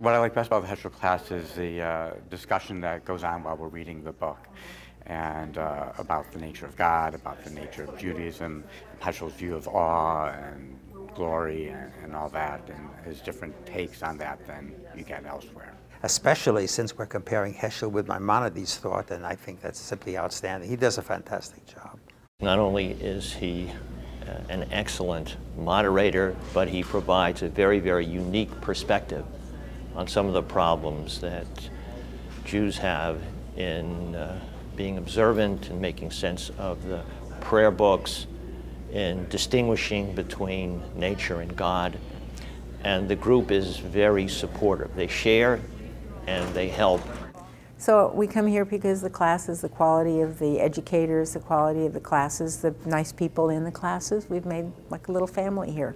What I like best about the Heschel class is the uh, discussion that goes on while we're reading the book and uh, about the nature of God, about the nature of Judaism, Heschel's view of awe and glory and, and all that, and his different takes on that than you get elsewhere. Especially since we're comparing Heschel with Maimonides' thought, and I think that's simply outstanding. He does a fantastic job. Not only is he uh, an excellent moderator, but he provides a very, very unique perspective on some of the problems that Jews have in uh, being observant and making sense of the prayer books, in distinguishing between nature and God. And the group is very supportive. They share and they help. So we come here because the classes, the quality of the educators, the quality of the classes, the nice people in the classes, we've made like a little family here.